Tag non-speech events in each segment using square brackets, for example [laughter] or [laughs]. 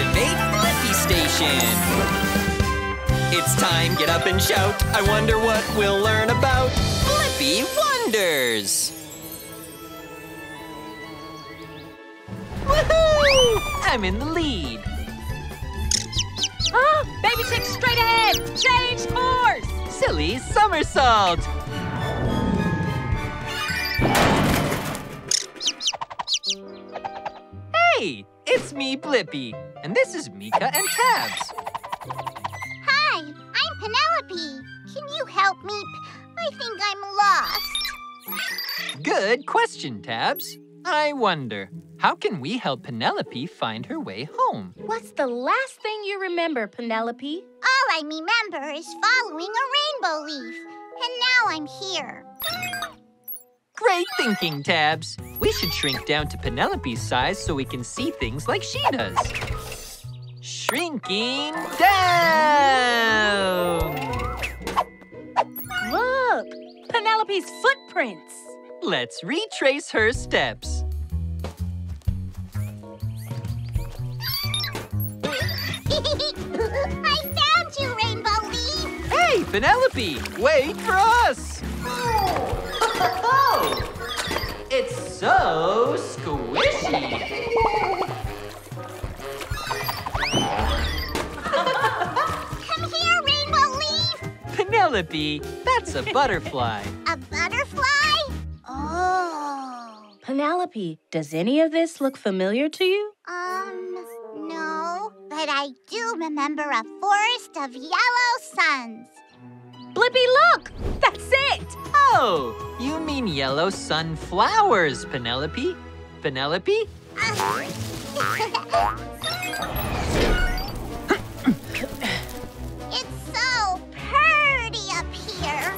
Activate Blippi Station! It's time, get up and shout. I wonder what we'll learn about Blippi Wonders! Woohoo! I'm in the lead. Ah, baby chick straight ahead! Change course! Silly somersault! Hey, it's me, Blippi, and this is Meekah and Tabs. Hi, I'm Penelope. Can you help me? I think I'm lost. Good question, Tabs. I wonder, how can we help Penelope find her way home? What's the last thing you remember, Penelope? All I remember is following a rainbow leaf. And now I'm here. Great thinking, Tabs. We should shrink down to Penelope's size so we can see things like she does. Shrinking down! Look, Penelope's footprints. Let's retrace her steps. [laughs] I found you, Rainbow Leaf. Hey, Penelope, wait for us! Oh. It's so squishy. Come here, Rainbow Leaf. Penelope, that's a butterfly. [laughs] A butterfly? Oh. Penelope, does any of this look familiar to you? Um, no. But I do remember a forest of yellow suns. Blippi, look! That's it! Oh, you mean yellow sunflowers, Penelope? Penelope? [laughs] it's so pretty up here.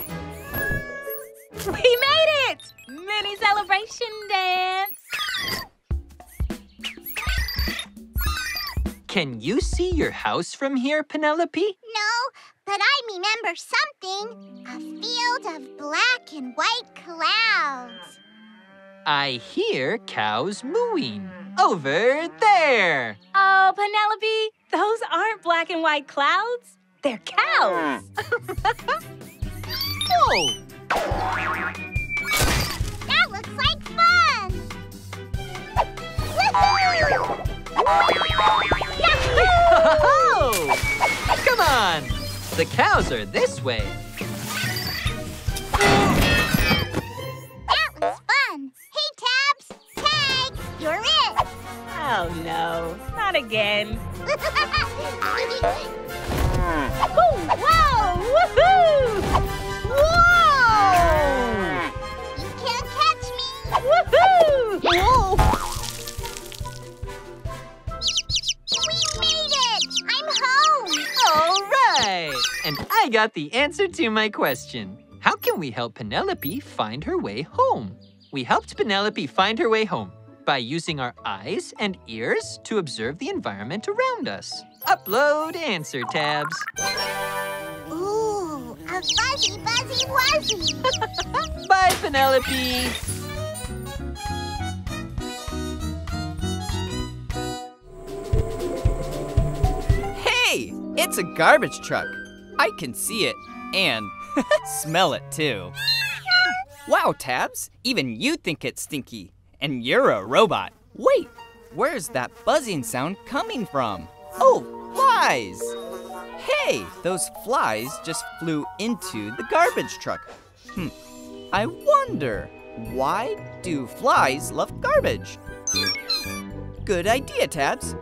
We made it! Mini celebration dance. Can you see your house from here, Penelope? No, but I remember something. A field of black and white clouds. I hear cows mooing. Over there. Oh, Penelope, those aren't black and white clouds. They're cows. [laughs] Whoa! That looks like fun. Ho-ho! [laughs] Come on! The cows are this way. That was fun. Hey, Tabs. Tag, you're it. Oh no, not again. [laughs] Whoa! Woohoo! Whoa! You can't catch me. Woohoo! Whoa! Right! And I got the answer to my question. How can we help Penelope find her way home? We helped Penelope find her way home by using our eyes and ears to observe the environment around us. Upload answer tabs. Ooh, a fuzzy, fuzzy, wuzzy! [laughs] Bye, Penelope! It's a garbage truck. I can see it and [laughs] smell it too. Wow, Tabs, even you think it's stinky. And you're a robot. Wait, where's that buzzing sound coming from? Oh, flies! Hey, those flies just flew into the garbage truck. Hmm, I wonder, why do flies love garbage? Good idea, Tabs.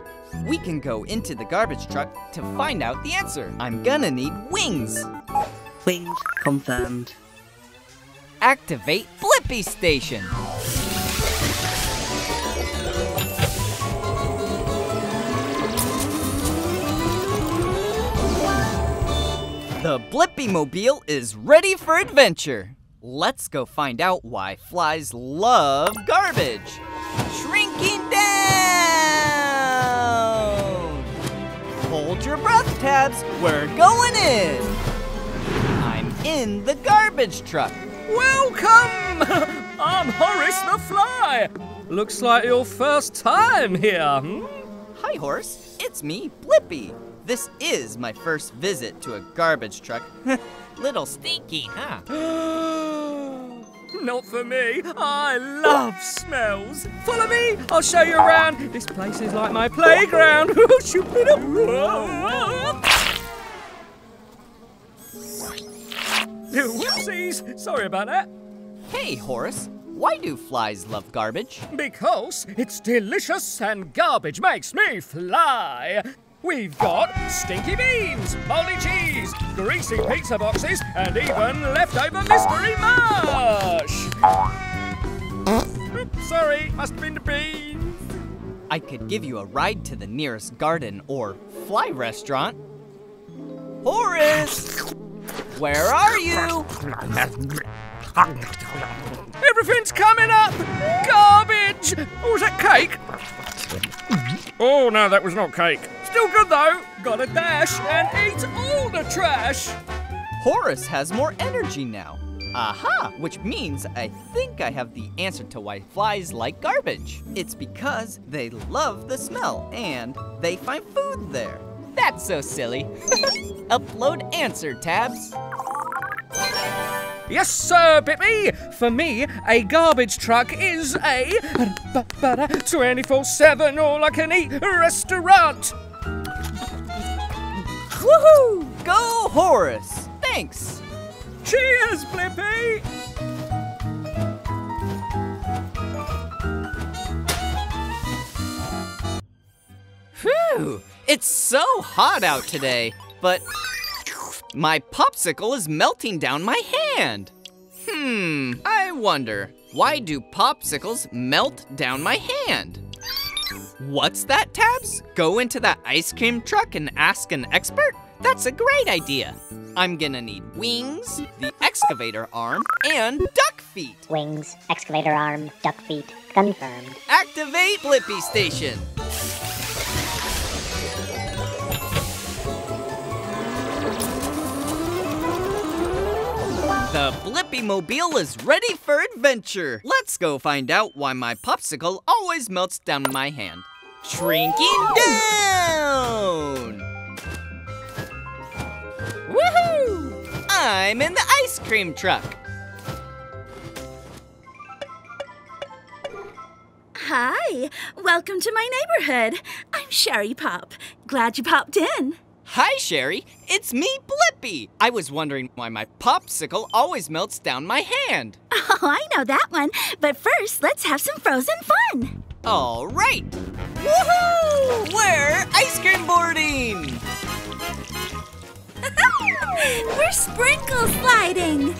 We can go into the garbage truck to find out the answer. I'm gonna need wings. Wings confirmed. Activate Blippi Station. The Blippi Mobile is ready for adventure. Let's go find out why flies love garbage. Shrinking down! Your breath, Tabs. We're going in. I'm in the garbage truck. Welcome! I'm Horace the Fly. Looks like your first time here. Hmm? Hi, Horace. It's me, Blippi. This is my first visit to a garbage truck. Little stinky, huh? Not for me. I love smells. Follow me. I'll show you around. This place is like my playground. [laughs] Whoopsies. Sorry about that. Hey, Horace. Why do flies love garbage? Because it's delicious and garbage makes me fly. We've got stinky beans, moldy cheese, greasy pizza boxes, and even leftover mystery mush. Oops, sorry, must have been the beans. I could give you a ride to the nearest garden or fly restaurant. Horace! Where are you? Everything's coming up! Garbage! Oh, was that cake? Oh, no, that was not cake. Still good though. Gotta dash and eat all the trash. Horace has more energy now. Aha! Which means I think I have the answer to why flies like garbage. It's because they love the smell and they find food there. That's so silly. [laughs] Upload answer tabs. Yes, sir, Blippi. For me, a garbage truck is a 24-7 all-I-can-eat restaurant. Woohoo! Go Horace! Thanks! Cheers, Blippi! Phew! It's so hot out today, but my popsicle is melting down my hand. Hmm, I wonder, why do popsicles melt down my hand? What's that, Tabs? Go into that ice cream truck and ask an expert? That's a great idea. I'm gonna need wings, the excavator arm, and duck feet. Wings, excavator arm, duck feet, confirmed. Activate Blippi Station. The Blippi Mobile is ready for adventure. Let's go find out why my popsicle always melts down my hand. Shrinking down! Woohoo! I'm in the ice cream truck. Hi, welcome to my neighborhood. I'm Sherry Pop. Glad you popped in. Hi, Sherry. It's me, Blippi. I was wondering why my popsicle always melts down my hand. [laughs] Oh, I know that one. But first, let's have some frozen fun. All right. Woohoo! We're ice cream boarding. [laughs] We're sprinkle sliding.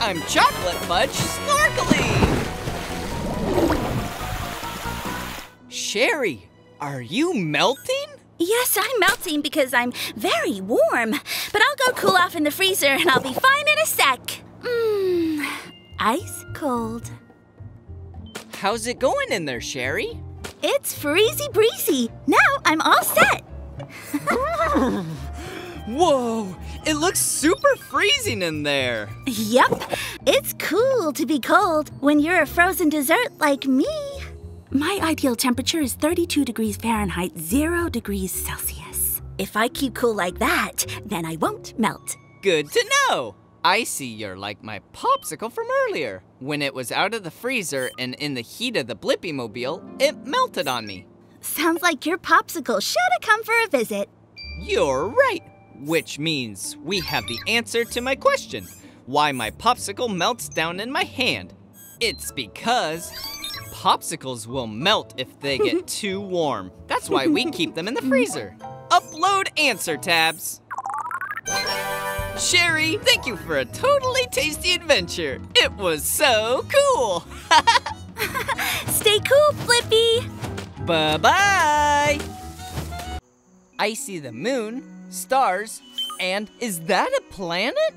I'm chocolate fudge snorkeling. Sherry, are you melting? Yes, I'm melting because I'm very warm. But I'll go cool off in the freezer and I'll be fine in a sec. Mmm, ice cold. How's it going in there, Sherry? It's freezy breezy. Now I'm all set. [laughs] Whoa, it looks super freezing in there. Yep, it's cool to be cold when you're a frozen dessert like me. My ideal temperature is 32 degrees Fahrenheit, 0 degrees Celsius. If I keep cool like that, then I won't melt. Good to know. I see you're like my popsicle from earlier. When it was out of the freezer and in the heat of the Blippi Mobile, it melted on me. Sounds like your popsicle should have come for a visit. You're right. Which means we have the answer to my question why my popsicle melts down in my hand. It's because popsicles will melt if they get [laughs] too warm. That's why we keep them in the [laughs] freezer. Upload answer tabs. Sherry, thank you for a totally tasty adventure. It was so cool. [laughs] Stay cool, Blippi. Bye bye. I see the moon, stars, and is that a planet?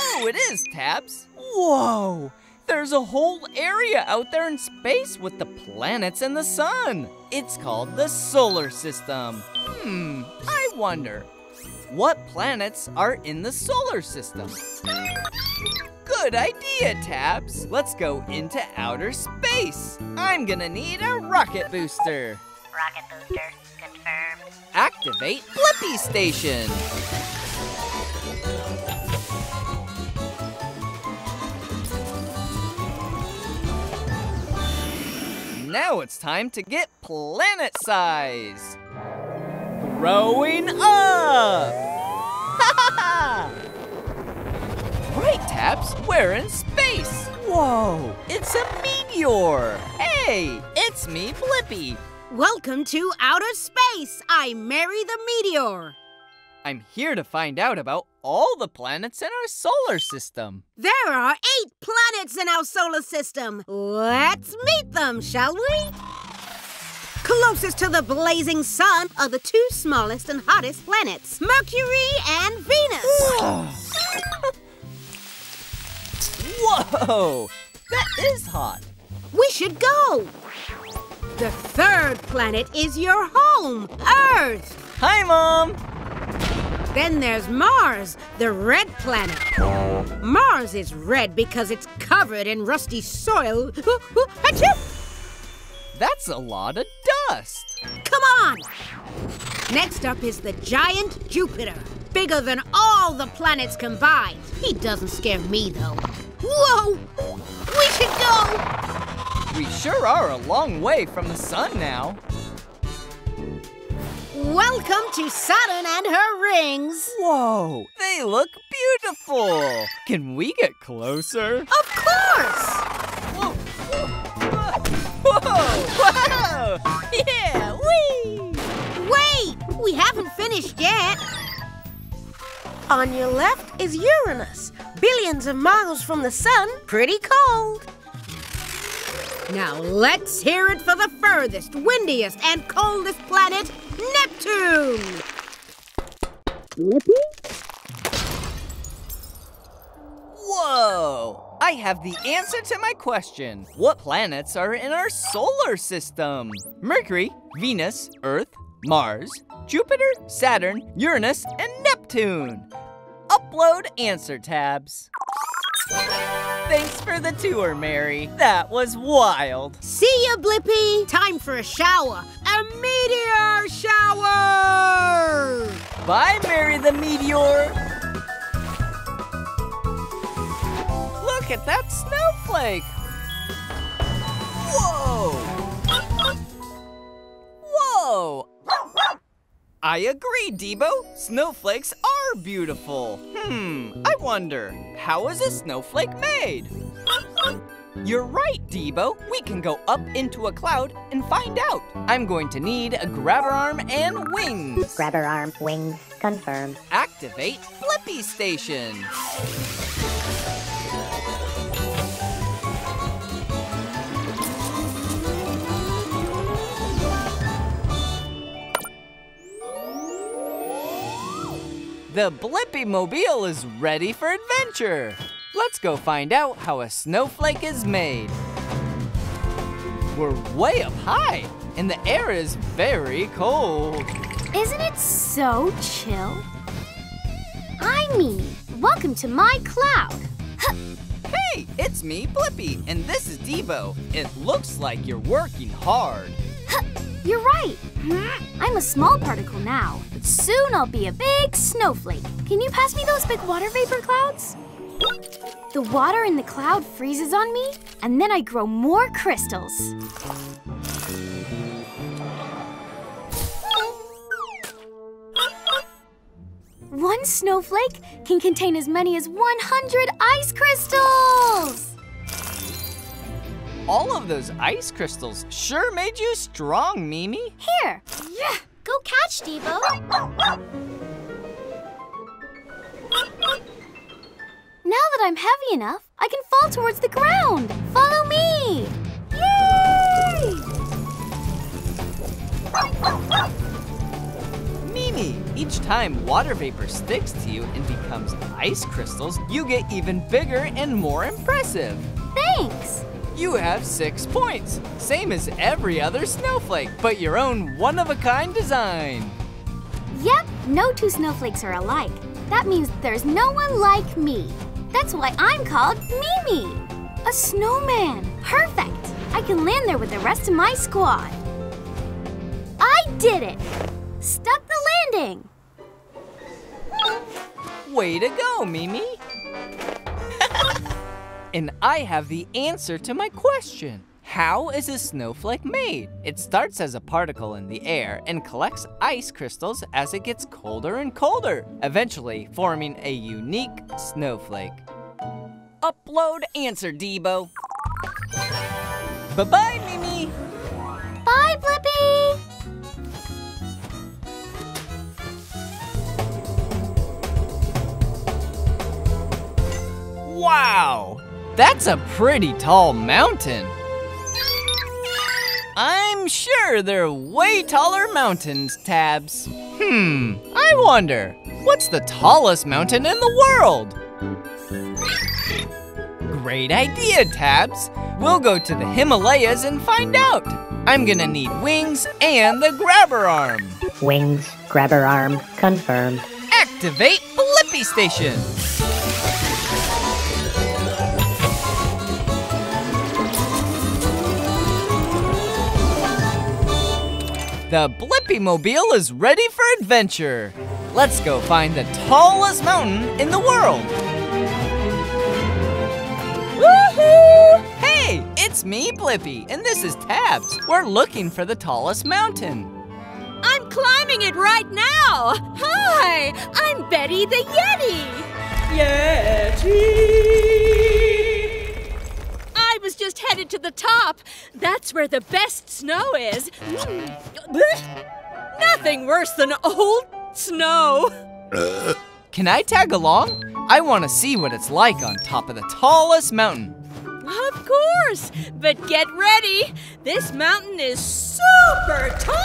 Oh, it is, Tabs. Whoa! There's a whole area out there in space with the planets and the sun. It's called the solar system. Hmm, I wonder, what planets are in the solar system? Good idea, Tabs. Let's go into outer space. I'm gonna need a rocket booster. Rocket booster confirmed. Activate Blippi Station. Now it's time to get planet size. Growing up! [laughs] right, Tabs, we're in space. Whoa, it's a meteor. Hey, it's me, Blippi. Welcome to outer space. I'm Mary the Meteor. I'm here to find out about all the planets in our solar system. There are eight planets in our solar system. Let's meet them, shall we? Closest to the blazing sun are the two smallest and hottest planets, Mercury and Venus. [sighs] Whoa, that is hot. we should go. The third planet is your home, Earth. Hi, Mom. Then there's Mars, the red planet. Mars is red because it's covered in rusty soil. That's a lot of Come on! Next up is the giant Jupiter. Bigger than all the planets combined. He doesn't scare me, though. Whoa! We should go! We sure are a long way from the sun now. Welcome to Saturn and her rings. Whoa, they look beautiful. Can we get closer? Of course! Whoa! Whoa! [laughs] Yeah, wee! Wait! We haven't finished yet. On your left is Uranus, billions of miles from the sun, pretty cold. Now let's hear it for the furthest, windiest, and coldest planet, Neptune! Whoa! I have the answer to my question. What planets are in our solar system? Mercury, Venus, Earth, Mars, Jupiter, Saturn, Uranus, and Neptune. Upload answer tabs. Thanks for the tour, Mary. That was wild. See ya, Blippi! Time for a shower. A meteor shower! Bye, Mary the Meteor. Look at that snowflake. Whoa! Whoa! I agree, Debo. Snowflakes are beautiful. Hmm, I wonder, how is a snowflake made? You're right, Debo. We can go up into a cloud and find out. I'm going to need a grabber arm and wings. Grabber arm, wings confirmed. Activate Blippi Station. The Blippi Mobile is ready for adventure. Let's go find out how a snowflake is made. We're way up high, and the air is very cold. Isn't it so chill? I'm Mimi. Welcome to my cloud. Hey, it's me, Blippi, and this is Debo. It looks like you're working hard. You're right. I'm a small particle now, but soon I'll be a big snowflake. Can you pass me those big water vapor clouds? The water in the cloud freezes on me, and then I grow more crystals. One snowflake can contain as many as 100 ice crystals! All of those ice crystals sure made you strong, Mimi. Here! Yeah! Go catch, Debo! Now that I'm heavy enough, I can fall towards the ground! Follow me! Yay! Mimi, each time water vapor sticks to you and becomes ice crystals, you get even bigger and more impressive. Thanks! You have six points, same as every other snowflake, but your own one-of-a-kind design. Yep, no two snowflakes are alike. That means there's no one like me. That's why I'm called Mimi. A snowman. Perfect. I can land there with the rest of my squad. I did it. Stuck the landing. Way to go, Mimi. And I have the answer to my question. How is a snowflake made? It starts as a particle in the air and collects ice crystals as it gets colder and colder, eventually forming a unique snowflake. Upload answer, Debo. Bye-bye, Mimi. Bye, Blippi. Wow, that's a pretty tall mountain. I'm sure there are way taller mountains, Tabs. Hmm, I wonder, what's the tallest mountain in the world? Great idea, Tabs. We'll go to the Himalayas and find out. I'm gonna need wings and the grabber arm. Wings, grabber arm, confirmed. Activate Blippi Station. The Blippi Mobile is ready for adventure. Let's go find the tallest mountain in the world. Woohoo! Hey, it's me, Blippi, and this is Tabs. We're looking for the tallest mountain. I'm climbing it right now. Hi, I'm Betty the Yeti. Yeti. I was just headed to the top. That's where the best snow is. Mm. Nothing worse than old snow. [laughs] Can I tag along? I want to see what it's like on top of the tallest mountain. Of course, but get ready. This mountain is super tall.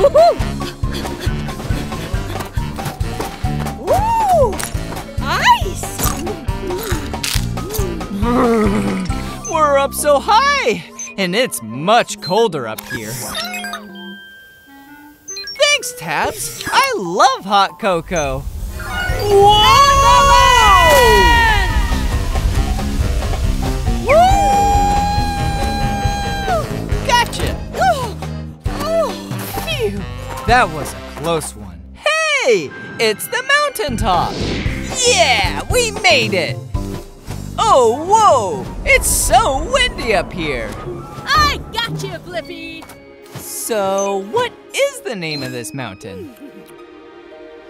[laughs] Woo! We're up so high, and it's much colder up here. Thanks, Tabs. I love hot cocoa. Whoa! Gotcha. That was a close one. Hey, it's the mountaintop. Yeah, we made it. Oh, whoa, it's so windy up here. I got you, Blippi. So, what is the name of this mountain?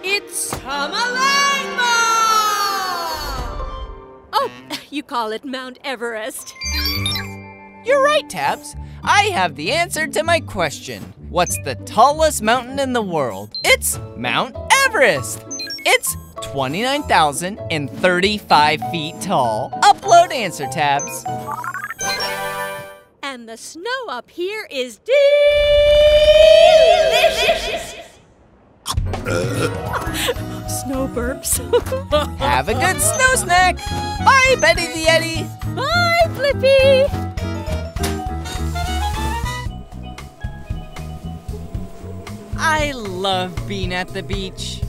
It's Tamalangma! Oh, [laughs] you call it Mount Everest. You're right, Tabs. I have the answer to my question. What's the tallest mountain in the world? It's Mount Everest. It's 29,035 feet tall. Upload answer, Tabs. And the snow up here is delicious. [laughs] snow burps. [laughs] Have a good snow snack. Bye, Betty the Yeti. Bye, Blippi. I love being at the beach.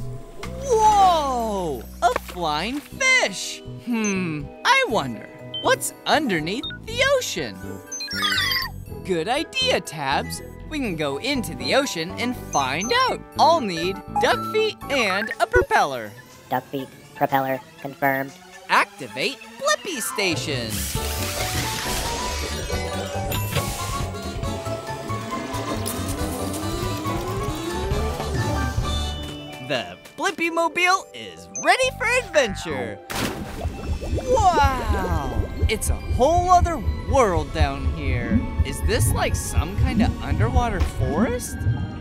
Whoa! A flying fish! Hmm, I wonder, what's underneath the ocean? Good idea, Tabs. We can go into the ocean and find out. I'll need duck feet and a propeller. Duck feet, propeller, confirmed. Activate Blippi Station. The Blippi Mobile is ready for adventure. Wow! It's a whole other world down here. Is this like some kind of underwater forest?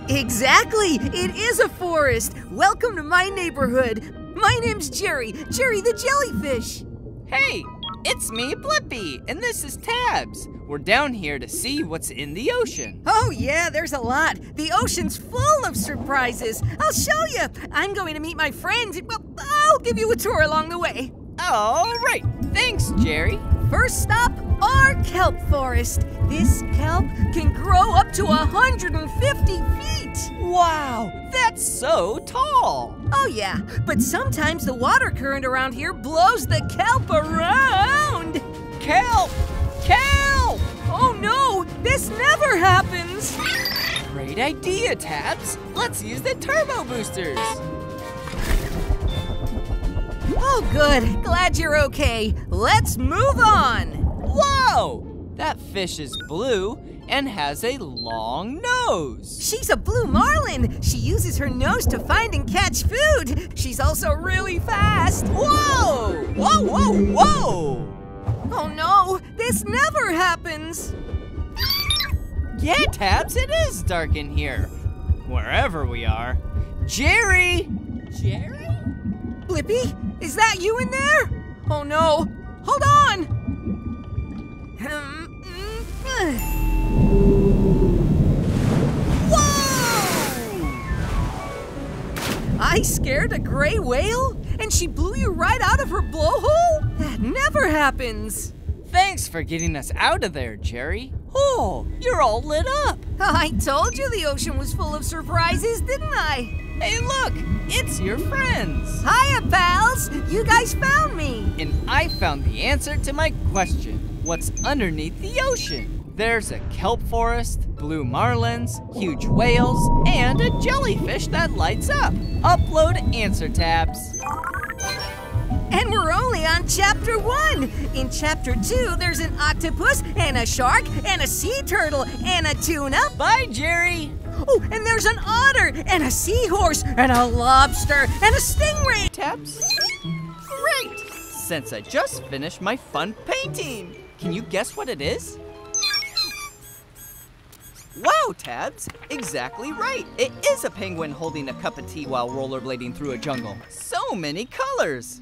Exactly! It is a forest! Welcome to my neighborhood! My name's Jerry, Jerry the jellyfish! Hey, it's me, Blippi, and this is Tabs. We're down here to see what's in the ocean. Oh, yeah, there's a lot. The ocean's full of surprises. I'll show you. I'm going to meet my friends. Well, I'll give you a tour along the way. All right. Thanks, Jerry. First stop, our kelp forest. This kelp can grow up to 150 feet. Wow, that's so tall. Oh, yeah, but sometimes the water current around here blows the kelp Great idea, Tabs. Let's use the turbo boosters. Oh, good. Glad you're okay. Let's move on. Whoa! That fish is blue and has a long nose. She's a blue marlin. She uses her nose to find and catch food. She's also really fast. Whoa! Whoa, whoa, whoa! Oh no, this never happens. Yeah, Tabs, it is dark in here. Wherever we are. Jerry! Jerry? Blippi, is that you in there? Oh no, hold on. Whoa! I scared a gray whale and she blew you right out of her blowhole? That never happens. Thanks for getting us out of there, Jerry. Oh, you're all lit up. I told you the ocean was full of surprises, didn't I? Hey, look, it's your friends. Hiya, pals. You guys found me. And I found the answer to my question what's underneath the ocean? There's a kelp forest, blue marlins, huge whales, and a jellyfish that lights up. Upload answer tabs. And we're only on chapter one. In chapter two, there's an octopus and a shark and a sea turtle and a tuna. Bye, Jerry. Oh, and there's an otter and a seahorse and a lobster and a stingray. Tabs? Great! Since I just finished my fun painting. Can you guess what it is? Wow, Tabs! Exactly right! It is a penguin holding a cup of tea while rollerblading through a jungle. So many colors!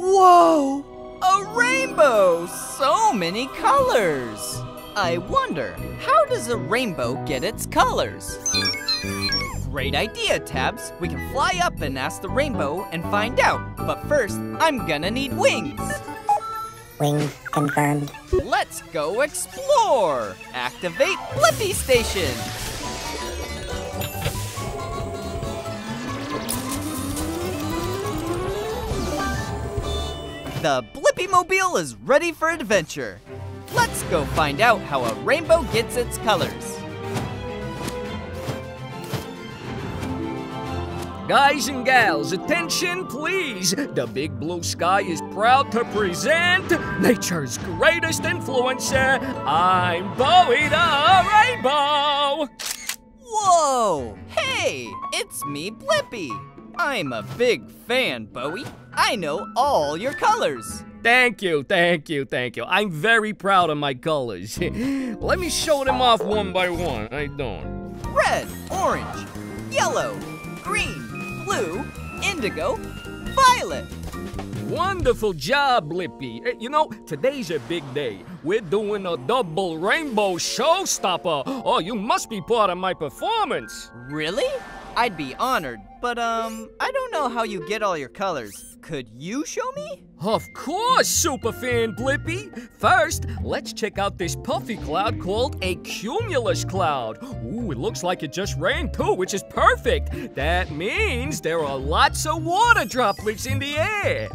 Whoa! A rainbow! So many colors! I wonder, how does a rainbow get its colors? Great idea, Tabs. We can fly up and ask the rainbow and find out. But first, I'm gonna need wings. Wings confirmed. Let's go explore! Activate Blippi Station! The Blippi Mobile is ready for adventure. Let's go find out how a rainbow gets its colors. Guys and gals, attention please. The Big Blue Sky is proud to present nature's greatest influencer. I'm Bowie the Rainbow. Whoa! Hey, it's me, Blippi. I'm a big fan, Bowie. I know all your colors. Thank you, thank you, thank you. I'm very proud of my colors. [laughs] Let me show them off one by one. I don't. Red, orange, yellow, green, blue, indigo, violet. Wonderful job, Blippi. Eh, You know, today's a big day. We're doing a double rainbow showstopper. Oh, you must be part of my performance. Really? I'd be honored, but um, I don't know how you get all your colors. Could you show me? Of course, superfan Blippi. First, let's check out this puffy cloud called a cumulus cloud. Ooh, it looks like it just rained too, which is perfect. That means there are lots of water droplets in the air.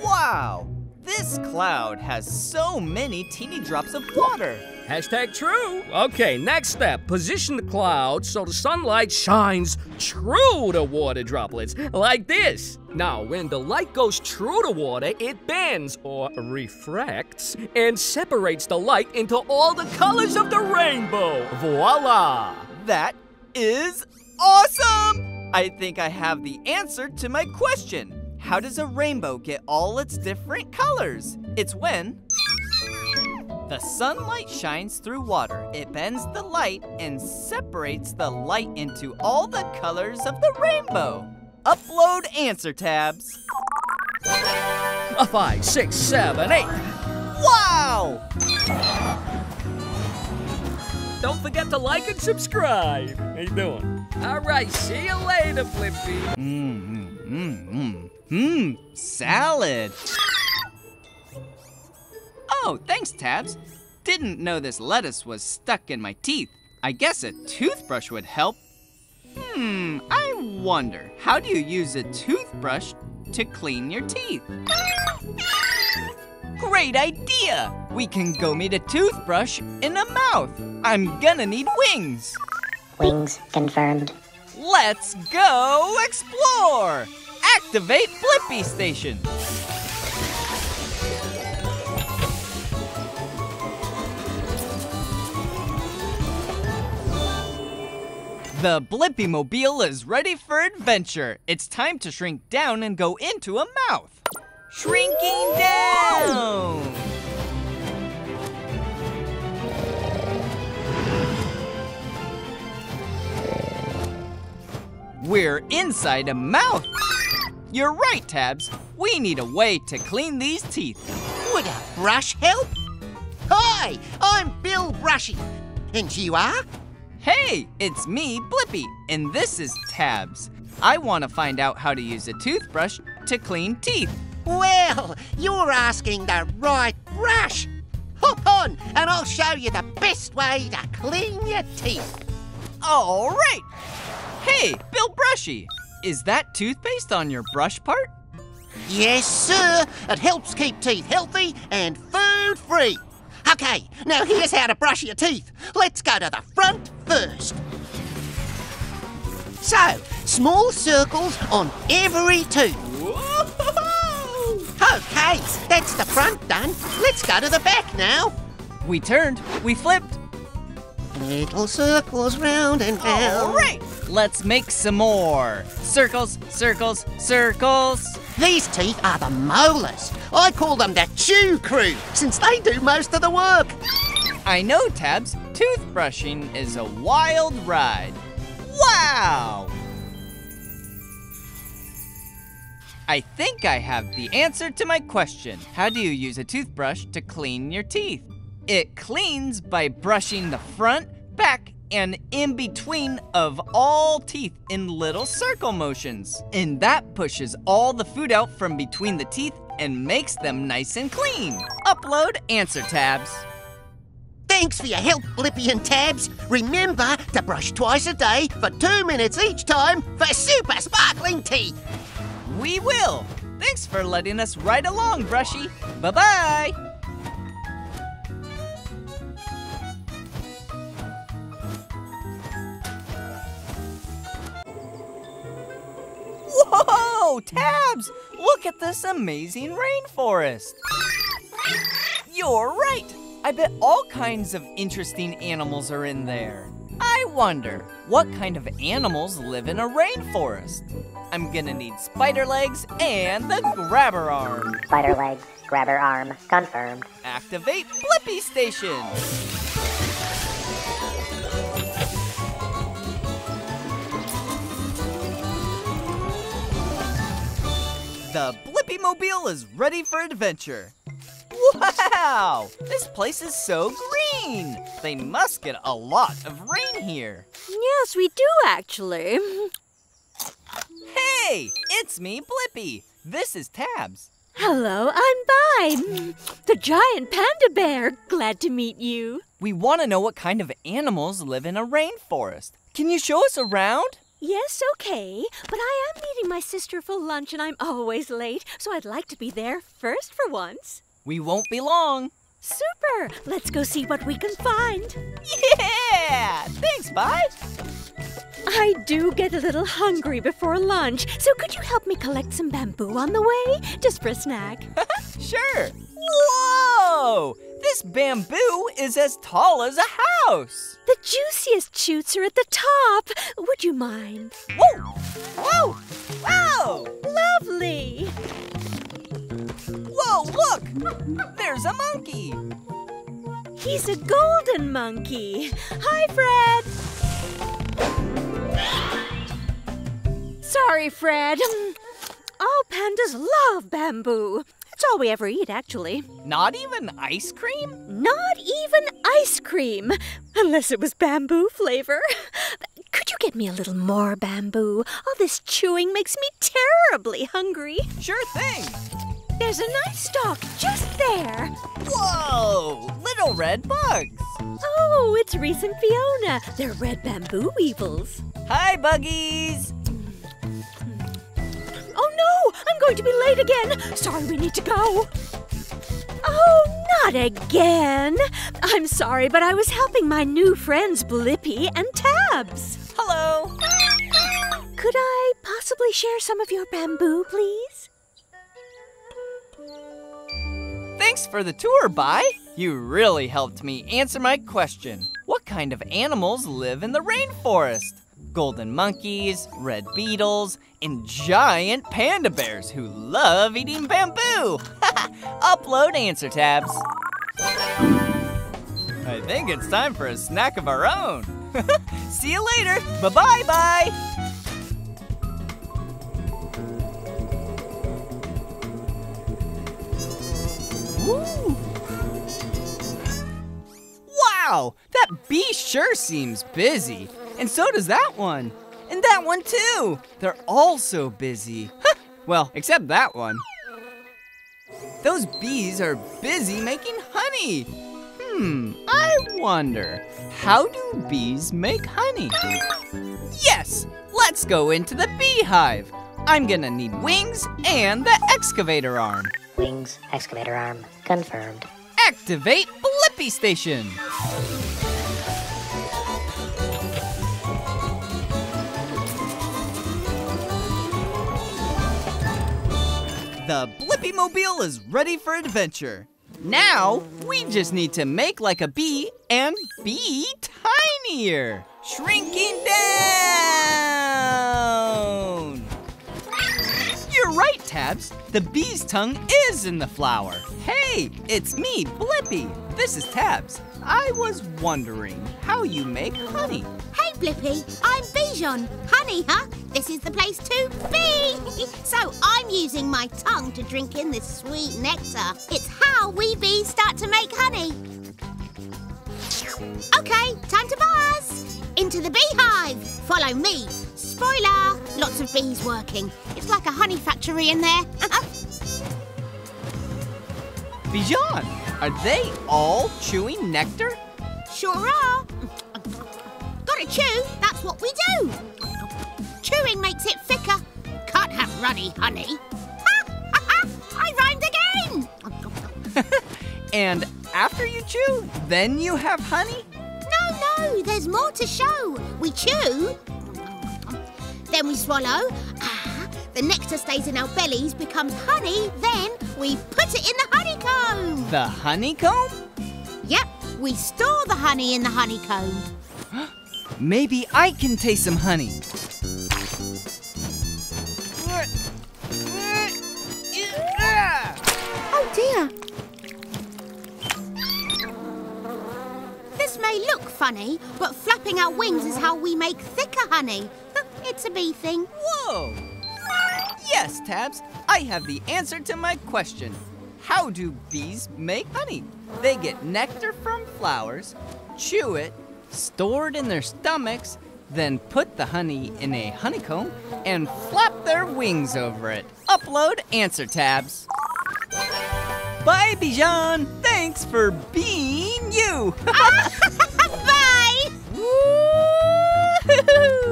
Wow! This cloud has so many teeny drops of water. Hashtag true. Okay, next step. Position the cloud so the sunlight shines true to water droplets, like this. Now, when the light goes true to water, it bends or refracts and separates the light into all the colors of the rainbow. Voila! That is awesome! I think I have the answer to my question. How does a rainbow get all its different colors? It's when the sunlight shines through water. It bends the light and separates the light into all the colors of the rainbow. Upload answer tabs. A five, six, seven, eight. Wow! Don't forget to like and subscribe. How you doing? All right, see you later, Blippi. Mmm, mmm, mmm, mmm. Mmm, salad. Oh, thanks, Tabs. Didn't know this lettuce was stuck in my teeth. I guess a toothbrush would help. Hmm, I wonder, how do you use a toothbrush to clean your teeth? Great idea! We can go meet a toothbrush in a mouth. I'm gonna need wings. Wings confirmed. Let's go explore! Activate Blippi Station. The Blippi Mobile is ready for adventure. It's time to shrink down and go into a mouth. Shrinking down! We're inside a mouth. You're right, Tabs. We need a way to clean these teeth. Would a brush help? Hi, I'm Bill Brushy. And you are? Hey, it's me, Blippi, and this is Tabs. I want to find out how to use a toothbrush to clean teeth. Well, you're asking the right brush. Hop on, and I'll show you the best way to clean your teeth. All right. Hey, Bill Brushy, is that toothpaste on your brush part? Yes, sir. It helps keep teeth healthy and food free. Okay, now here's how to brush your teeth. Let's go to the front first. So, small circles on every tooth. Okay, that's the front done. Let's go to the back now. We turned, we flipped. Little circles round and round. All right, let's make some more. Circles, circles, circles. These teeth are the molars. I call them the chew crew, since they do most of the work. I know, Tabs. Toothbrushing is a wild ride. Wow! I think I have the answer to my question. How do you use a toothbrush to clean your teeth? It cleans by brushing the front, back, and in between of all teeth in little circle motions. And that pushes all the food out from between the teeth and makes them nice and clean. Upload answer tabs. Thanks for your help, Blippi and Tabs. Remember to brush twice a day for two minutes each time for super sparkling teeth. We will. Thanks for letting us ride along, Brushy. Bye bye Whoa, Tabs! Look at this amazing rainforest. You're right. I bet all kinds of interesting animals are in there. I wonder, what kind of animals live in a rainforest? I'm gonna need spider legs and the grabber arm. Spider legs, grabber arm, confirmed. Activate Blippi Station. The Blippi Mobile is ready for adventure. Wow! This place is so green! They must get a lot of rain here. Yes, we do actually. Hey! It's me, Blippi. This is Tabs. Hello, I'm Bi, the giant panda bear. Glad to meet you. We want to know what kind of animals live in a rainforest. Can you show us around? Yes, okay. But I am meeting my sister for lunch and I'm always late, so I'd like to be there first for once. We won't be long. Super! Let's go see what we can find. Yeah! Thanks, Bi. I do get a little hungry before lunch, so could you help me collect some bamboo on the way? Just for a snack. [laughs] sure. Whoa! This bamboo is as tall as a house. The juiciest shoots are at the top. Would you mind? Whoa! Whoa! Whoa! Lovely! Whoa, look! There's a monkey. He's a golden monkey. Hi, Fred. Sorry, Fred. All pandas love bamboo. All we ever eat, actually. Not even ice cream? Not even ice cream, unless it was bamboo flavor. [laughs] Could you you get me a little more bamboo? All this chewing makes me terribly hungry. Sure thing. There's a nice stalk just there. Whoa! Little red bugs. Oh, it's Reese and Fiona. They're red bamboo weevils. Hi, buggies. Oh no! I'm going to be late again. Sorry, we need to go. Oh, not again. I'm sorry, but I was helping my new friends Blippi and Tabs. Hello. Could I possibly share some of your bamboo, please? Thanks for the tour, Bai. You really helped me answer my question. What kind of animals live in the rainforest? Golden monkeys, red beetles, and giant panda bears who love eating bamboo. [laughs] Upload answer tabs. I think it's time for a snack of our own. [laughs] See you later. Bye-bye, bye. Woo! Wow, that bee sure seems busy. And so does that one. And that one too. They're all so busy. well, except that one. Those bees are busy making honey. Hmm, I wonder, how do bees make honey? Yes, let's go into the beehive. I'm gonna need wings and the excavator arm. Wings, excavator arm, confirmed. Activate Blippi Station. The Blippi Mobile is ready for adventure. Now, we just need to make like a bee and be tinier. Shrinking down! You're right, Tabs. The bee's tongue is in the flower. Hey, it's me, Blippi. This is Tabs. I was wondering how you make honey. Blippi, I'm Bijan. Honey, huh? This is the place to be. [laughs] so I'm using my tongue to drink in this sweet nectar. It's how we bees start to make honey. Okay, time to buzz. Into the beehive. Follow me. Spoiler, lots of bees working. It's like a honey factory in there. Uh-uh. Bijan, are they all chewing nectar? Sure are. Gotta chew, that's what we do. Chewing makes it thicker. Can't have runny honey. [laughs] I rhymed again. [laughs] And after you chew, then you have honey? No, no, there's more to show. We chew, then we swallow. Ah, the nectar stays in our bellies, becomes honey, then we put it in the honeycomb. The honeycomb? Yep, we store the honey in the honeycomb. Maybe I can taste some honey. Oh dear. This may look funny, but flapping our wings is how we make thicker honey. [laughs] It's a bee thing. Whoa! Yes, Tabs, I have the answer to my question. How do bees make honey? They get nectar from flowers, chew it, store it in their stomachs, then put the honey in a honeycomb and flap their wings over it. Upload answer tabs. Bye, Bijan. Thanks for being you. [laughs] Ah, [laughs] bye!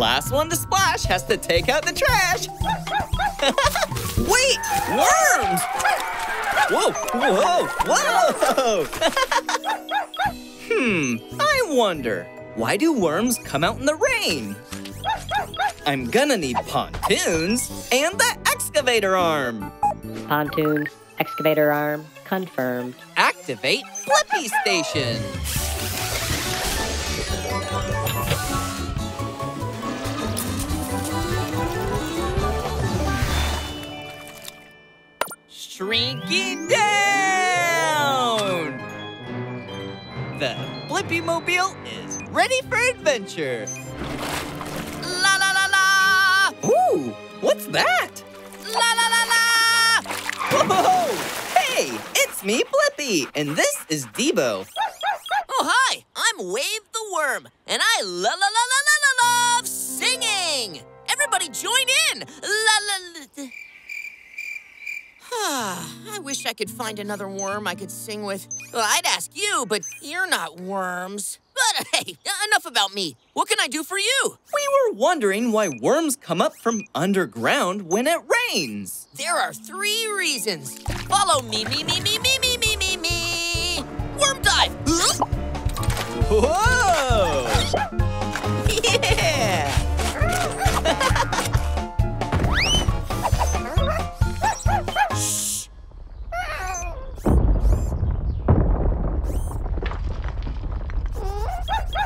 Last one to splash has to take out the trash. [laughs] Wait, worms! Whoa, whoa, whoa! [laughs] hmm, I wonder, why do worms come out in the rain? I'm gonna need pontoons and the excavator arm. Pontoon, excavator arm, confirmed. Activate Blippi Station. Shrinking down! The Blippi Mobile is ready for adventure. La la la la! Ooh, what's that? La la la la! Whoa! Hey, it's me, Blippi, and this is Debo. Oh, hi! I'm Wave the Worm, and I la la la la la la love singing. Everybody join in. La la. la. [sighs] I wish I could find another worm I could sing with. Well, I'd ask you, but you're not worms. But [laughs] hey, enough about me. What can I do for you? We were wondering why worms come up from underground when it rains. There are three reasons. Follow me, me, me, me, me, me, me, me, me. Worm dive. Whoa!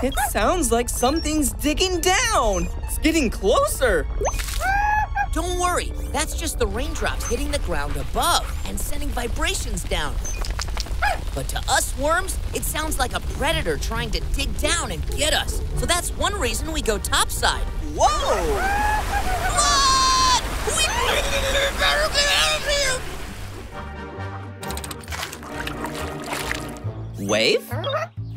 It sounds like something's digging down. It's getting closer. Don't worry, that's just the raindrops hitting the ground above and sending vibrations down. But to us worms, it sounds like a predator trying to dig down and get us. So that's one reason we go topside. Whoa! Wave?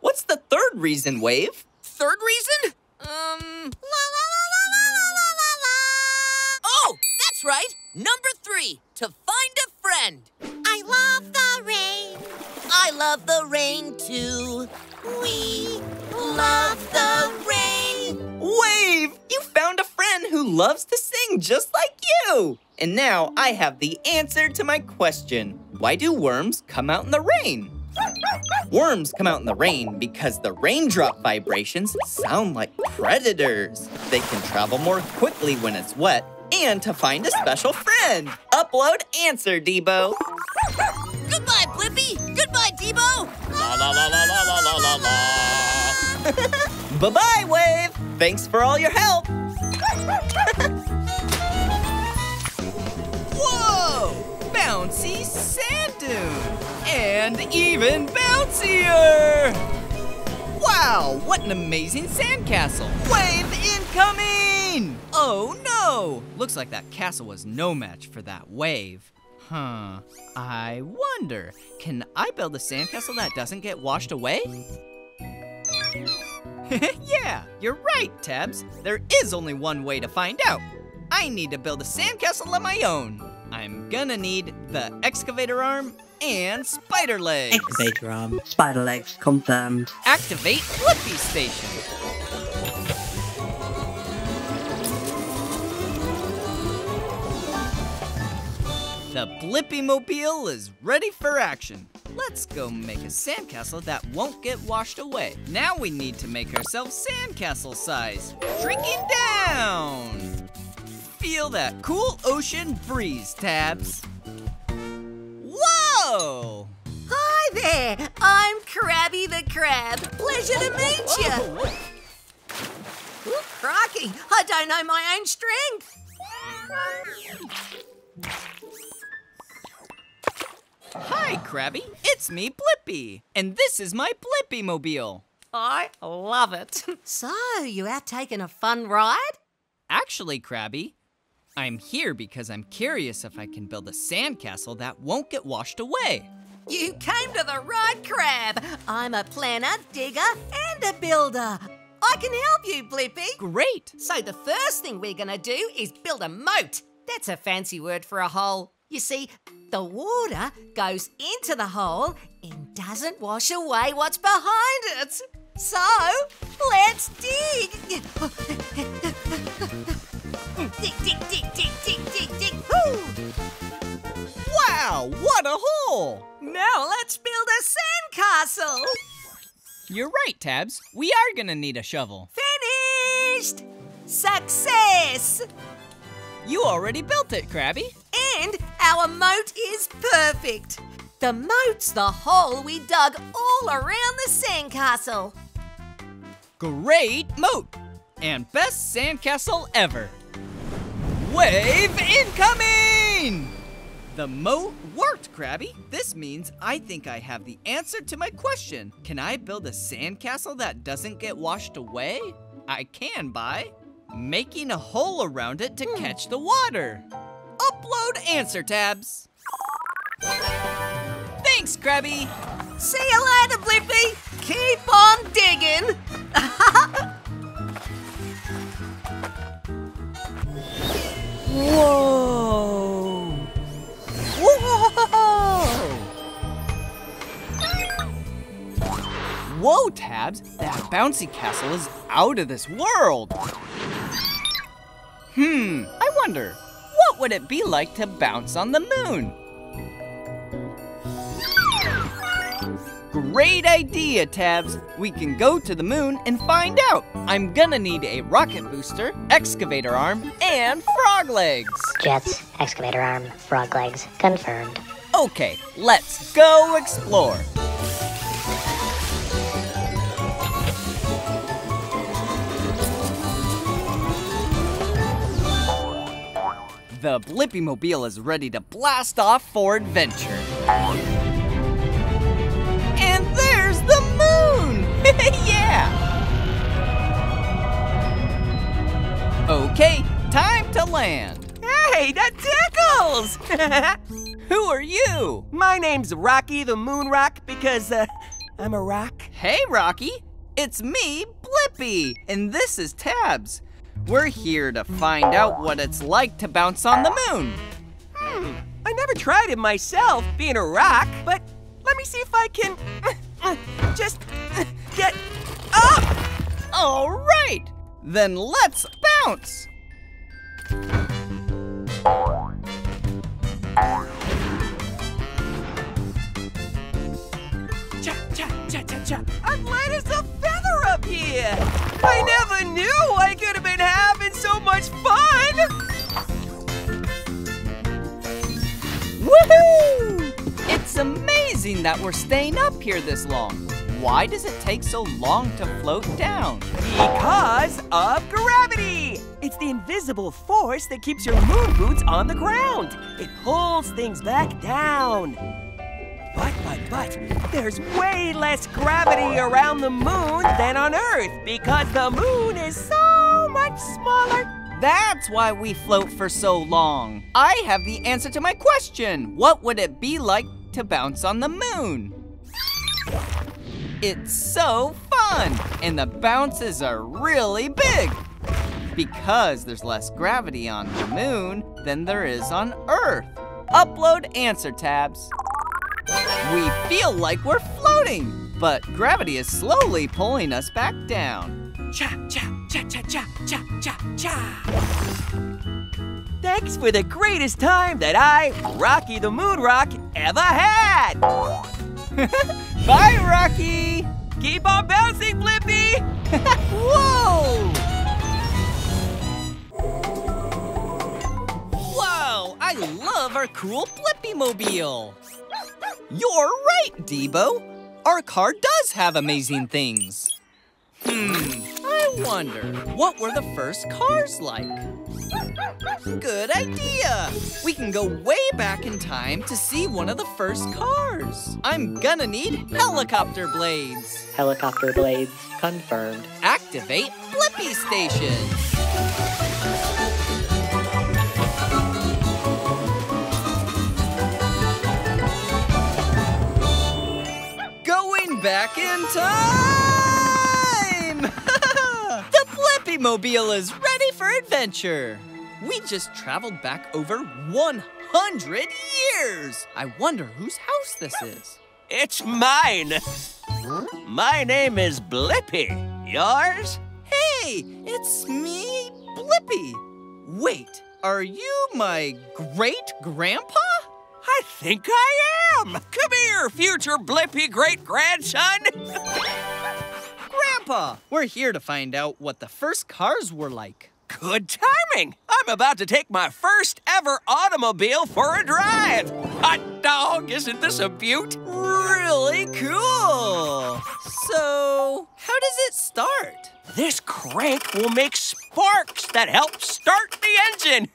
What's the third reason, Wave? Third reason? Um. Oh, that's right. Number three, to find a friend. I love the rain. I love the rain too. We love the rain. Wave! You found a friend who loves to sing just like you! And now I have the answer to my question. Why do worms come out in the rain? Worms come out in the rain because the raindrop vibrations sound like predators. They can travel more quickly when it's wet and to find a special friend. Upload answer, Debo. Goodbye, Blippi. Goodbye, Debo. La la la la la la la la la. [laughs] Bye-bye, Wave. Thanks for all your help. [laughs] Whoa! Bouncy sand dune! And even bouncier! Wow, what an amazing sandcastle! Wave incoming! Oh no! Looks like that castle was no match for that wave. Huh. I wonder, can I build a sandcastle that doesn't get washed away? [laughs] yeah, you're right, Tabs. There is only one way to find out. I need to build a sandcastle of my own. I'm gonna need the excavator arm and spider legs. Excavator arm, spider legs confirmed. Activate Blippi Station. The Blippi Mobile is ready for action. Let's go make a sandcastle that won't get washed away. Now we need to make ourselves sandcastle size. Shrinking down. Feel that cool ocean breeze, Tabs. Whoa! Hi there. I'm Krabby the Crab. Pleasure to meet oh, you. Oh, oh. Ooh, crikey, I don't know my own strength. Hi, Krabby. It's me, Blippi. And this is my Blippi Mobile. I love it. [laughs] So, you out taking a fun ride? Actually, Krabby, I'm here because I'm curious if I can build a sandcastle that won't get washed away. You came to the right crab. I'm a planner, digger, and a builder. I can help you, Blippi. Great. So the first thing we're gonna do is build a moat. That's a fancy word for a hole. You see, the water goes into the hole and doesn't wash away what's behind it. So, let's dig. [laughs] dig, dig, dig, dig, dig, dig, dig. Woo! Wow, what a hole! Now let's build a sandcastle. You're right, Tabs. We are gonna need a shovel. Finished! Success! You already built it, Krabby. And our moat is perfect. The moat's the hole we dug all around the sandcastle. Great moat! And best sandcastle ever. Wave incoming! The moat worked, Krabby. This means I think I have the answer to my question. Can I build a sandcastle that doesn't get washed away? I can by making a hole around it to hmm. catch the water. Upload answer tabs. Thanks, Krabby. See you later, Blippi. Keep on digging. [laughs] Whoa! Whoa! Whoa, Tabs! That bouncy castle is out of this world! Hmm, I wonder, what would it be like to bounce on the moon? Great idea, Tabs! We can go to the moon and find out! I'm gonna need a rocket booster, excavator arm, and frog legs! Jets, excavator arm, frog legs, confirmed. Okay, let's go explore! The Blippi Mobile is ready to blast off for adventure. [laughs] yeah! Okay, time to land. Hey, that tickles! [laughs] Who are you? My name's Rocky the Moon Rock because uh, I'm a rock. Hey, Rocky. It's me, Blippi, and this is Tabs. We're here to find out what it's like to bounce on the moon. Hmm, I never tried it myself, being a rock, but let me see if I can [laughs] Uh, just uh, get up. All right, then let's bounce. Cha, cha, cha, cha, cha. I'm light as a feather up here. I never knew I could have been having so much fun. Woohoo! It's amazing that we're staying up here this long. Why does it take so long to float down? Because of gravity! It's the invisible force that keeps your moon boots on the ground. It pulls things back down. But, but, but, there's way less gravity around the moon than on Earth because the moon is so much smaller. That's why we float for so long. I have the answer to my question. What would it be like to bounce on the moon? It's so fun, and the bounces are really big. Because there's less gravity on the moon than there is on Earth. Upload answer tabs. We feel like we're floating, but gravity is slowly pulling us back down. Cha, cha, cha, cha, cha, cha, cha, cha. Thanks for the greatest time that I, Rocky the Moon Rock, ever had. [laughs] Bye, Rocky! Keep on bouncing, Blippi! [laughs] Whoa! Whoa! I love our cool Blippi Mobile! You're right, Debo! Our car does have amazing things. Hmm, I wonder, what were the first cars like? Good idea! We can go way back in time to see one of the first cars. I'm gonna need helicopter blades. Helicopter blades confirmed. Activate Blippi Station. Going back in time! the Mobile is ready for adventure. We just traveled back over 100 years. I wonder whose house this is. It's mine. My name is Blippi. Yours? Hey, it's me, Blippi. Wait, are you my great grandpa? I think I am. Come here, future Blippi great grandson. [laughs] Grandpa, we're here to find out what the first cars were like. Good timing. I'm about to take my first ever automobile for a drive. Hot dog, isn't this a beaut? Really cool. So, how does it start? This crank will make sparks that help start the engine.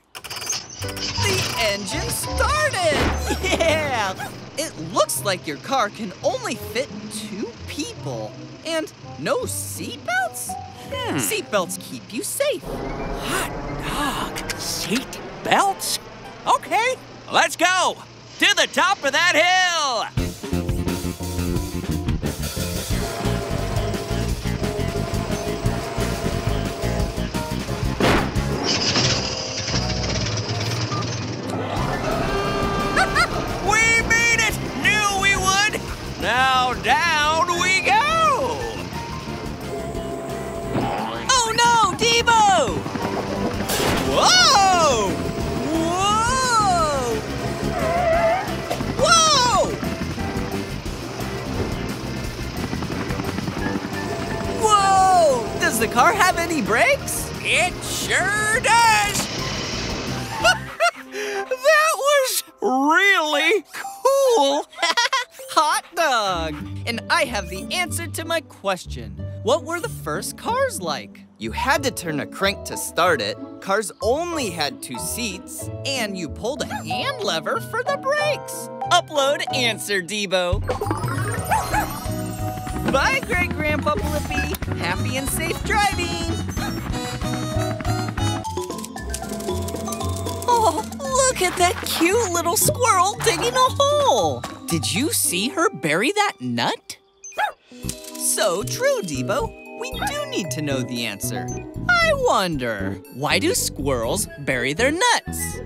The engine started! Yeah! It looks like your car can only fit two people. And no seatbelts? Hmm. Seatbelts keep you safe. Hot dog, Seatbelts? Okay, let's go to the top of that hill. [laughs] we made it! Knew we would! Now down Whoa! Whoa! Whoa! Whoa! Does the car have any brakes? It sure does! [laughs] that was really cool! [laughs] Hot dog! And I have the answer to my question. What were the first cars like? You had to turn a crank to start it, cars only had two seats, and you pulled a hand lever for the brakes. Upload answer, Debo. Bye, Great Grandpa Blippi. Happy and safe driving. Oh, look at that cute little squirrel digging a hole. Did you see her bury that nut? So true, Debo. We do need to know the answer. I wonder, why do squirrels bury their nuts?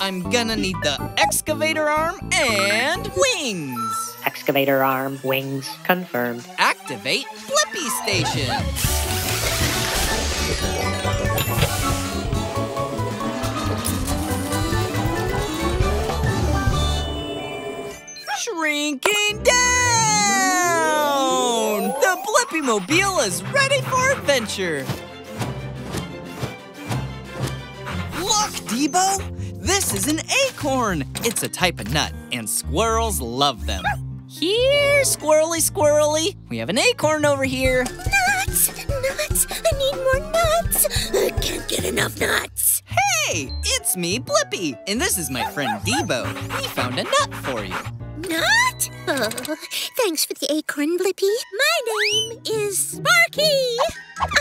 I'm gonna need the excavator arm and wings. Excavator arm, wings, confirmed. Activate Blippi Station. Shrinking down! The Blippi Mobile is ready for adventure. Look, Debo! This is an acorn. It's a type of nut, and squirrels love them. Here, squirrely, squirrely. We have an acorn over here. Nuts! Nuts! I need more nuts! I can't get enough nuts! Hey, it's me, Blippi, and this is my friend Debo. He found a nut. Nut? Oh, [laughs] thanks for the acorn, Blippi. My name is Sparky.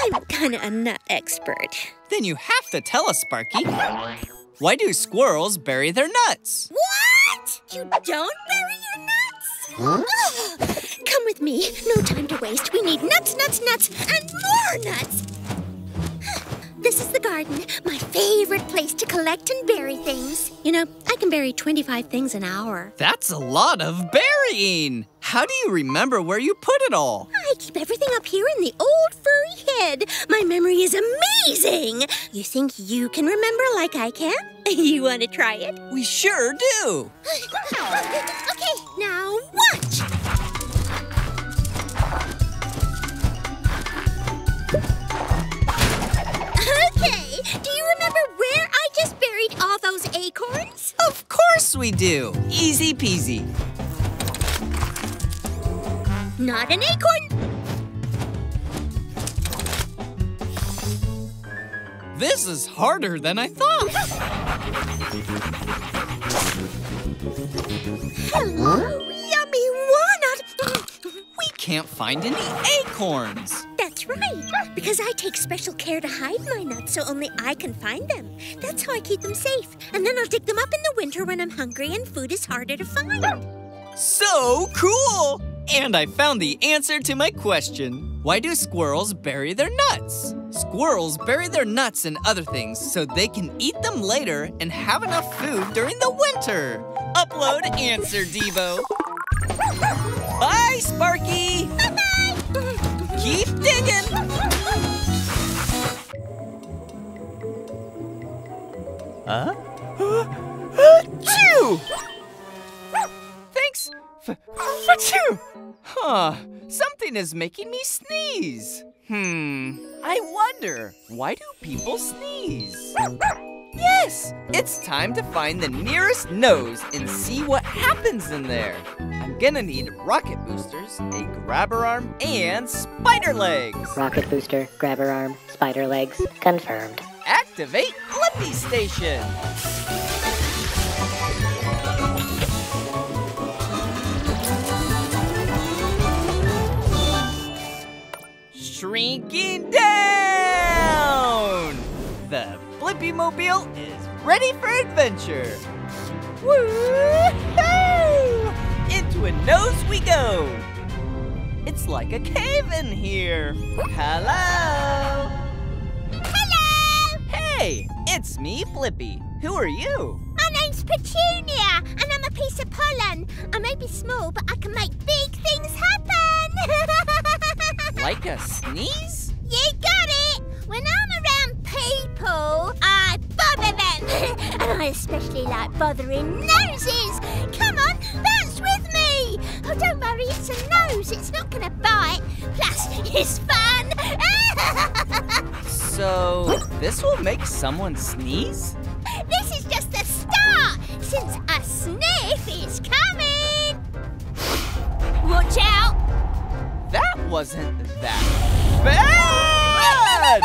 I'm kinda a nut expert. Then you have to tell us, Sparky. Why do squirrels bury their nuts? What? You don't bury your nuts? [gasps] Come with me. No time to waste. We need nuts, nuts, nuts, and more nuts. This is the garden, my favorite place to collect and bury things. You know, I can bury 25 things an hour. That's a lot of burying. How do you remember where you put it all? I keep everything up here in the old furry head. My memory is amazing. You think you can remember like I can? [laughs] You want to try it? We sure do. [laughs] okay, now watch. Okay, do you remember where I just buried all those acorns? Of course we do. Easy peasy. Not an acorn. This is harder than I thought. Hello, yummy walnut. We can't find any acorns. That's right, because I take special care to hide my nuts so only I can find them. That's how I keep them safe. And then I'll dig them up in the winter when I'm hungry and food is harder to find. So cool! And I found the answer to my question. Why do squirrels bury their nuts? Squirrels bury their nuts and other things so they can eat them later and have enough food during the winter. Upload answer, Debo. Bye, Sparky! Bye-bye! Keep digging! Huh? Achoo! Thanks for achoo! Huh, something is making me sneeze. Hmm, I wonder, why do people sneeze? Yes! It's time to find the nearest nose and see what happens in there. I'm gonna need rocket boosters, a grabber arm, and spider legs. Rocket booster, grabber arm, spider legs, confirmed. Activate Blippi Station! Shrinking down! The Blippi Mobile is ready for adventure! Woo-hoo! Into a nose we go! It's like a cave in here! Hello! Hello! Hey, it's me, Blippi. Who are you? My name's Petunia, and I'm a piece of pollen. I may be small, but I can make big things happen. [laughs] Like a sneeze? you got it. When I'm around people, I bother them, and [laughs] I especially like bothering noses. Come on, bounce with me. Oh, don't worry, it's a nose. It's not gonna bite. Plus, it's fun. So, [laughs] this will make someone sneeze? This is just the start, since a sniff is coming. Watch out! That wasn't that bad!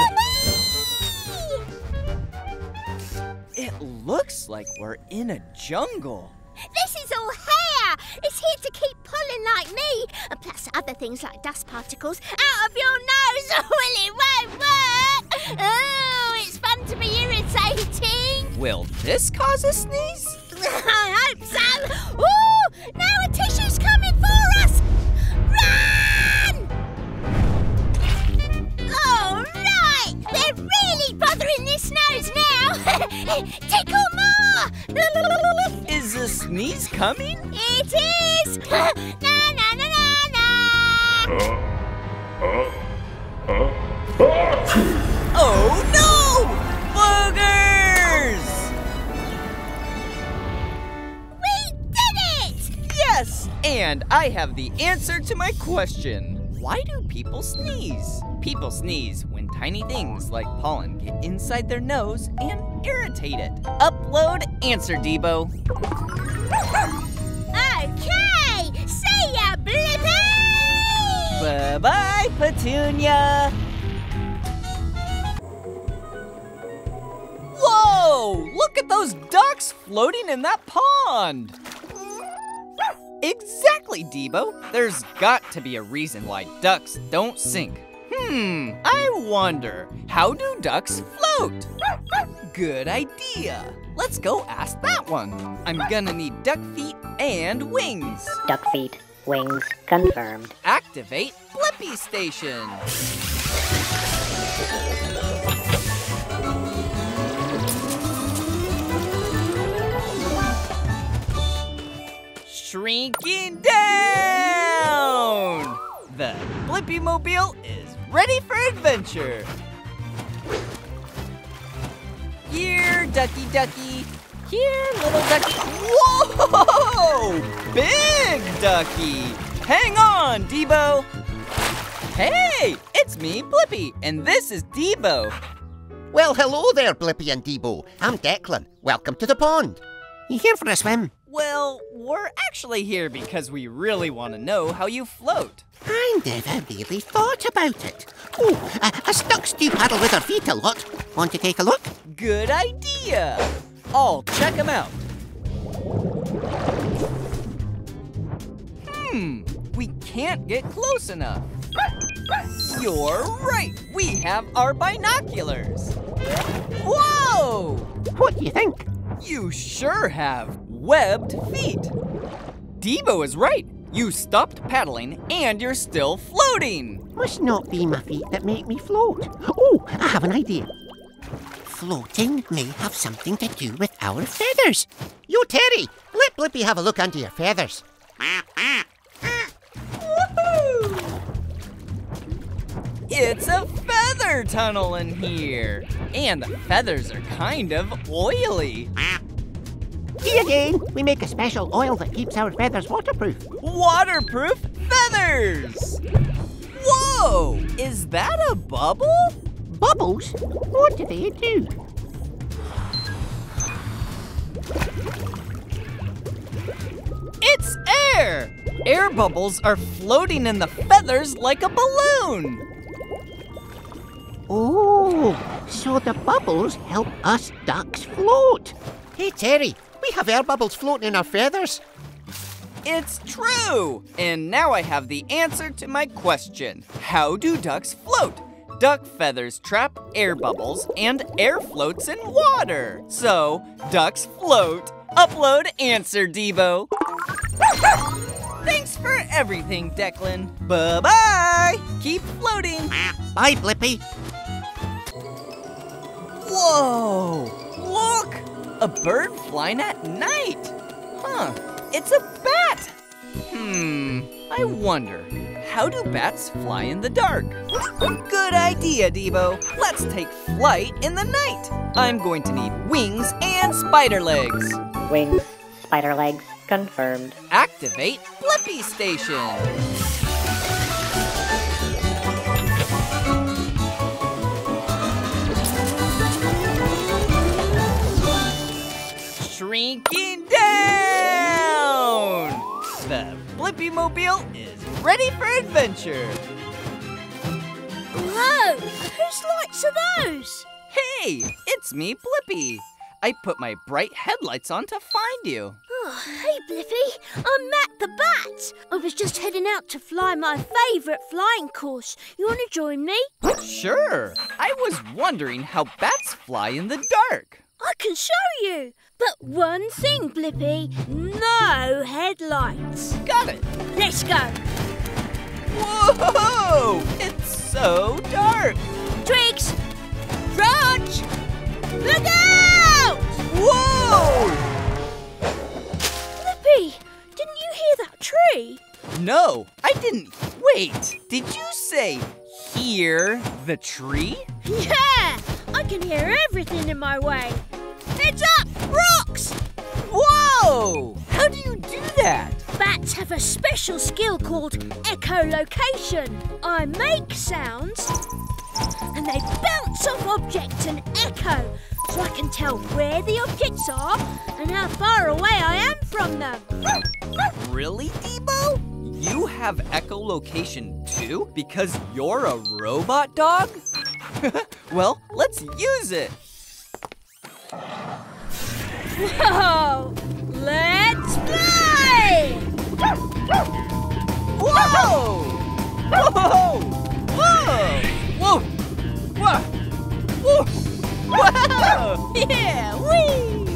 It looks like we're in a jungle. This is all hair. It's here to keep pollen like me, and plus other things like dust particles out of your nose. [laughs] Oh, well, it won't work. Oh, it's fun to be irritating. Will this cause a sneeze? [laughs] I hope so. Ooh, now really bothering this nose now. [laughs] Tickle more. Is a sneeze coming? It is! [gasps] na na na na na! Oh no! Boogers! We did it! Yes! And I have the answer to my question. Why do people sneeze? People sneeze when tiny things like pollen get inside their nose and irritate it. Upload answer, Debo. Okay, see ya, Blippi! Bye bye, Petunia! Whoa! Look at those ducks floating in that pond! Exactly, Debo. There's got to be a reason why ducks don't sink. Hmm, I wonder, how do ducks float? Good idea. Let's go ask that one. I'm gonna need duck feet and wings. Duck feet, wings, confirmed. Activate Blippi Station. Shrinking down! The Blippi Mobile is ready for adventure. Here, ducky ducky. Here, little ducky. Whoa! Big ducky! Hang on, Debo! Hey, it's me, Blippi, and this is Debo. Well, hello there, Blippi and Debo. I'm Declan. Welcome to the pond. You here for a swim? Well, we're actually here because we really want to know how you float. I never really thought about it. Oh, a, us ducks do paddle with our feet a lot. Want to take a look? Good idea. I'll check them out. Hmm, we can't get close enough. You're right. We have our binoculars. Whoa! What do you think? You sure have webbed feet. Debo is right. You stopped paddling and you're still floating. Must not be my feet that make me float. Oh, I have an idea. Floating may have something to do with our feathers. Yo, Terry, let Blippi have a look under your feathers. It's a feather tunnel in here. And the feathers are kind of oily. Here again. We make a special oil that keeps our feathers waterproof. Waterproof feathers! Whoa! Is that a bubble? Bubbles? What do they do? It's air! Air bubbles are floating in the feathers like a balloon. Oh, so the bubbles help us ducks float. Hey, Terry, we have air bubbles floating in our feathers. It's true! And now I have the answer to my question. How do ducks float? Duck feathers trap air bubbles and air floats in water. So, ducks float. Upload answer, Debo. Thanks for everything, Declan. Bye-bye! Keep floating. Bye, Blippi. Whoa! Look! A bird flying at night. Huh, it's a bat. Hmm, I wonder, how do bats fly in the dark? Good idea, Debo. Let's take flight in the night. I'm going to need wings and spider legs. Wings, spider legs, confirmed. Activate Blippi Station. Shrinking down! The Blippi Mobile is ready for adventure. Whoa! Whose lights are those? Hey, it's me, Blippi. I put my bright headlights on to find you. Oh, hey, Blippi. I'm Matt the Bat. I was just heading out to fly my favourite flying course. You want to join me? Sure. I was wondering how bats fly in the dark. I can show you. But one thing, Blippi. No headlights. Got it. Let's go. Whoa! It's so dark. Twigs! Raj! Look out! Whoa! Blippi, didn't you hear that tree? No, I didn't. Wait, did you say hear the tree? Yeah! I can hear everything in my way. Heads up! Rocks! Whoa! How do you do that? Bats have a special skill called echolocation. I make sounds and they bounce off objects and echo so I can tell where the objects are and how far away I am from them. Really, Debo? You have echolocation too? Because you're a robot dog? [laughs] well, let's use it. Whoa! Let's fly! Whoa! Whoa! Whoa! Whoa! Whoa! Whoa! Whoa! Yeah, whee!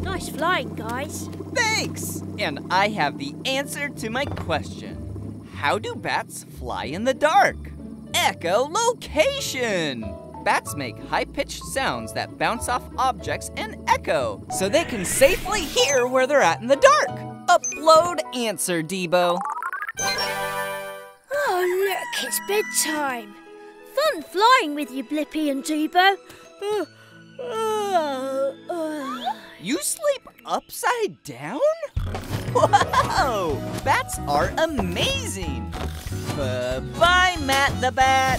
[gasps] nice flying, guys. Thanks! And I have the answer to my question. How do bats fly in the dark? Echolocation! Bats make high-pitched sounds that bounce off objects and echo, so they can safely hear where they're at in the dark. Upload answer, Debo. Oh, look, it's bedtime. Fun flying with you, Blippi and Debo. Uh, uh, uh. You sleep upside down? Whoa! Bats are amazing! Bye-bye, Matt the Bat!